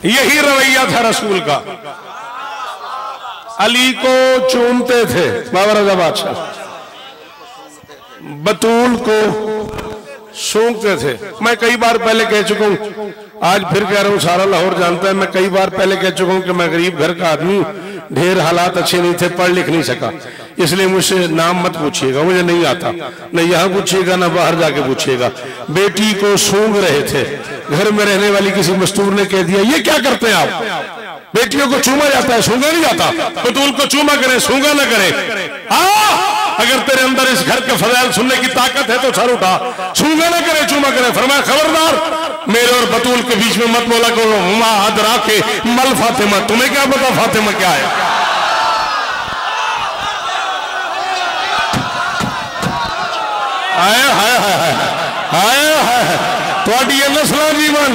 यही रवैया था रसूल का। अली को चूमते थे बाबर रजा बादशाह। बतूल को सूंघते थे। मैं कई बार पहले कह चुका हूँ, आज फिर कह रहा हूँ, सारा लाहौर जानता है, मैं कई बार पहले कह चुका हूँ कि मैं गरीब घर का आदमी ढेर हालात अच्छे नहीं थे, पढ़ लिख नहीं सका। इसलिए मुझसे नाम मत पूछिएगा मुझे नहीं आता। न यहाँ पूछिएगा ना बाहर जाके पूछिएगा। बेटी को सूंघ रहे थे घर में रहने वाली किसी मस्तूर ने कह दिया ये क्या करते हैं आप? बेटियों को चूमा जाता है सूँगा नहीं जाता। बतूल को चूमा करे सूँगा ना करे। आ, अगर तेरे अंदर इस घर के फजैल सुनने की ताकत है तो सर उठा। सूँगा ना करे चूमा करे। फरमाया खबरदार मेरे और बतूल के बीच में मत बोला करो। माँ हदरा के मल फातिमा तुम्हें क्या पता फातिमा क्या है? थोड़ी जीवन।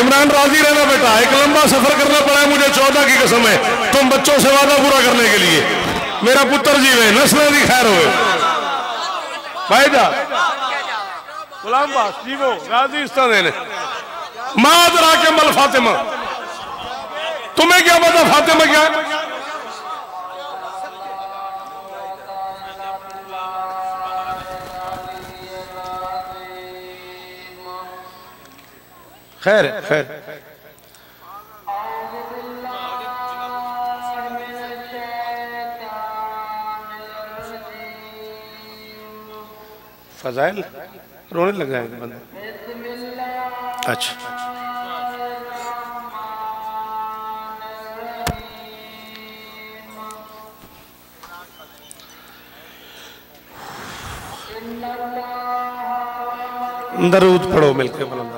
इमरान राज़ी रहना बेटा, एक लंबा सफ़र करना पड़ा है मुझे, चौदह की कसम है। तुम बच्चों से वादा पूरा करने के लिए। मेरा पुत्र जीवे नस्ल की खैर हो। राज़ी इस्तान मादरा के मल फातिमा। तुम्हें क्या पता फातिमा क्या खैर खैर। फजाइल? रोने लग जाएँगे बंदे। अच्छा। दरूद पढ़ो मिलके बुलंदा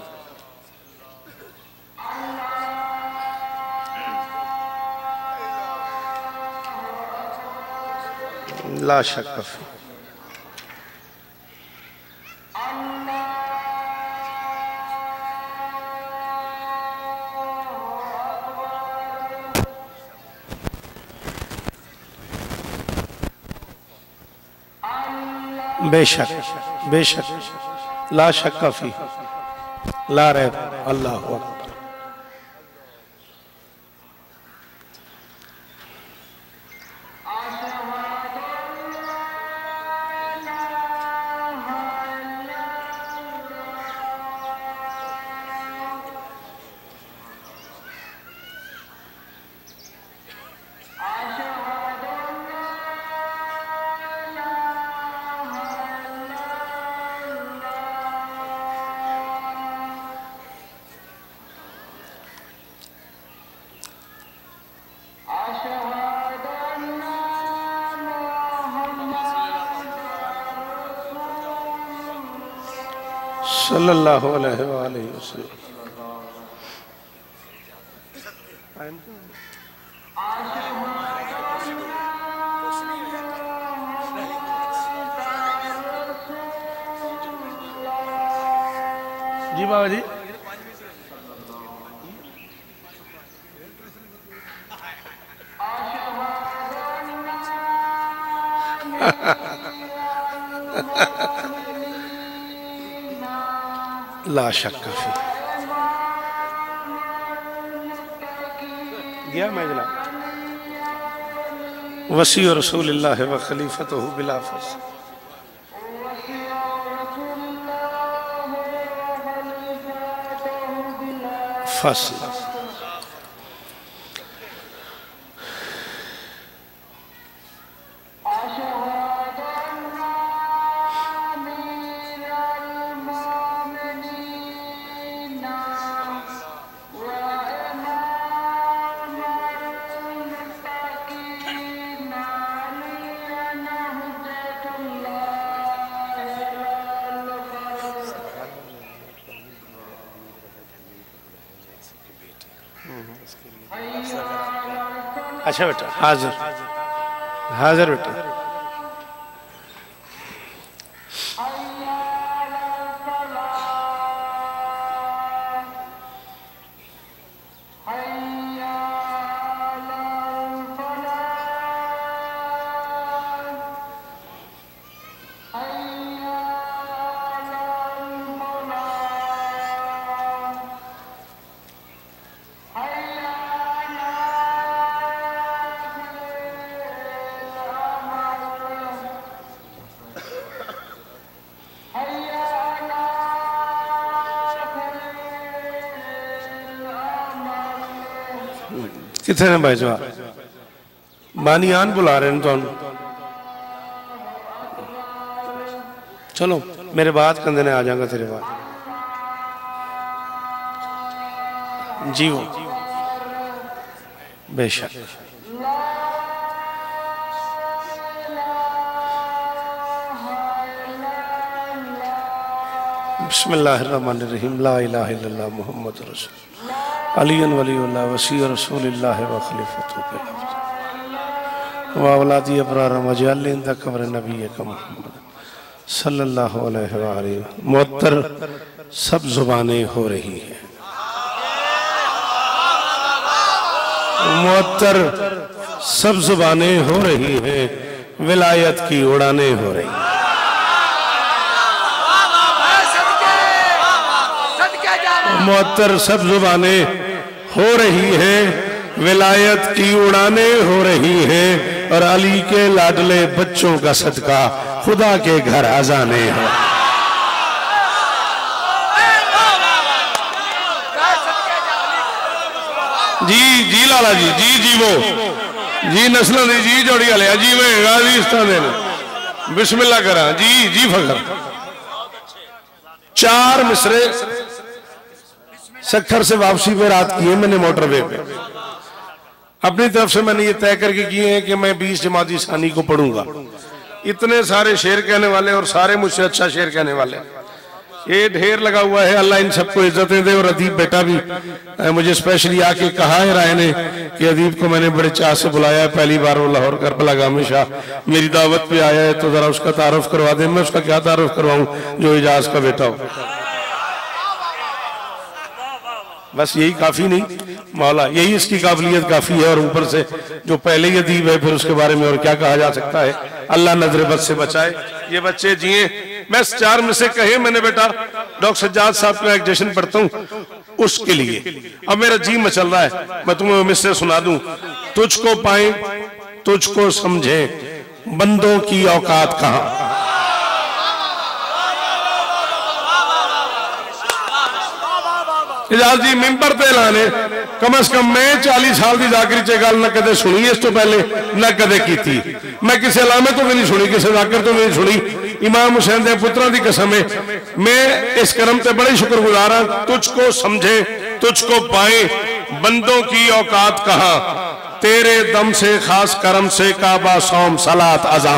शक फ़ी ला शक फ़ी बेशक बेशक ला शक फ़ी ला रहे अल्लाह अकबर सल्लल्लाहु अलैहि वसल्लम। जी बाबा जी। ला शक फ़ी गया मैं जनाब वसी और रसूल व खलीफत हो बिलाफस फ़सल अच्छा बेटा हाजिर। हाजिर बेटा। कितने ने भाई जवाब? बानियान बुला रहे हैं तो चलो, मेरे बाद कंधे ने आ जाएगा तेरे बाद। जी वो बेशक। बिस्मिल्लाहिर्रहमानिर्रहीम। ला इलाहा इल्लल्लाह मुहम्मद रसूल अलीन वली वसी रसूल वावलादी अबरार मजाल कब्र नबी का मोहम्मद सल्लल्लाहु सब जुबानें हो रही हैं। मुअत्तर सब जुबानें हो रही हैं। विलायत की उड़ाने हो रही हैं। मुअत्तर सब जुबाने हो रही हैं, विलायत की उड़ाने हो रही हैं, और अली के लाडले बच्चों का सदका खुदा के घर आजाने हैं। जी जी लाला जी जी जी वो जी नस्ल दी, जी जोड़ी वाले जी मैं गाजी तरह बिस्मिल्ला करा, जी जी फकर चार मिसरे सखर से वापसी पे रात की है मैंने मोटरवे पे। अपनी तरफ़ से मैंने ये तय करके किए हैं कि मैं बीस जमाती सानी को पढ़ूँगा। इतने सारे शेर कहने वाले और सारे मुझसे अच्छा शेर कहने वाले। ये ढेर लगा हुआ है, अल्लाह इन सबको इज्जतें दे और अदीब बेटा भी। मुझे स्पेशली आके कहा है राय ने कि अदीब को मैंने बड़े चाह से बुलाया है, पहली बार वो लाहौर, करबला गामी शाह मेरी दावत पे आया है तो जरा उसका तारुफ करवा दे, मैं उसका क्या तारुफ करवाऊं, जो एजाज का बेटा हो। बस यही काफ़ी नहीं, मौला, यही इसकी काबिलियत काफ़ी है और ऊपर से जो पहले ही अदीब है, फिर उसके बारे में और क्या कहा जा सकता है? अल्लाह नज़र बद से बचाए। ये बच्चे जिए, मैं चार में से कहे मैंने, बेटा, डॉक्टर सज्जाद साहब का एक जश्न पढ़ता हूँ, उसके लिए। अब मेरा जी मचल रहा है, मैं तुम्हें मिसरे सुना दूँ। तुझको पाए, तुझको समझे, बंदों की औकात कहाँ? इजाज जी मिम्बर पे लाने। कम अज कम मैं चालीस साल की जाकरी च गल न कदे सुनी, इस तो पहले न कदे की मैं किसी अलामे तो भी नहीं सुनी, किसी जाकर तो भी नहीं सुनी। इमाम हुसैन के पुत्रों की कसम है मैं इस कर्म से बड़े शुक्रगुजार हाँ तुझको समझे तुझको पाए, बंदों की औकात कहा? तेरे दम से, खास कर्म से काबा सोम, सलात अजा।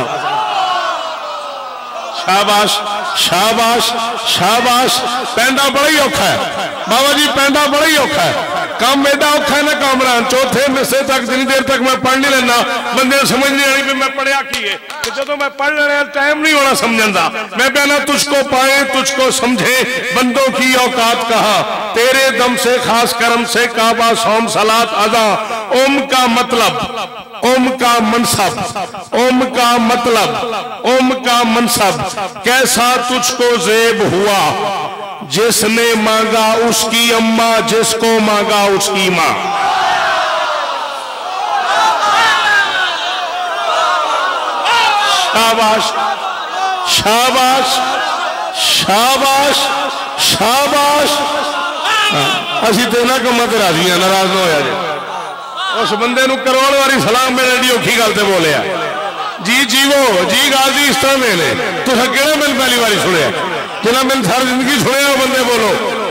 शाबाश। शाबाश शाबाश। पैंडा बड़ा ही औखा है। बाबा जी पेंडा बड़ा ही औखा है। काम एडा औखा है ना कामरान चौथे मिसे तक जिनी देर तक मैं पढ़ नहीं लेना, बंदे समझ नहीं भी मैं पढ़िया की है। जो मैं पढ़ लेना टाइम नहीं होना समझन का मैं कहना, तुझको पाए, तुझको समझे, बंदों की औकात कहा? तेरे दम से, खास कर्म से, काबा, सोम सलात अदा, ओम का मतलब ओम का मनसब, ओम का मतलब ओम का मनसब। कैसा तुझको जेब हुआ? जिसने मांगा उसकी अम्मा, जिसको मांगा उसकी माँ। शाबाश शाबाश शाबाश शाबाश। हाँ, असि तो ना कम ते राज़ी नाराज़ ना हो उस बंद करोड़ वारी सलाम मेरे औखी गलते बोलिया जी जीवो जी गाल जी इस तरह मेले तुम कि मैंने पहली बारी सुने जिन्हें मैंने सारी ज़िंदगी सुने बंदे बोलो।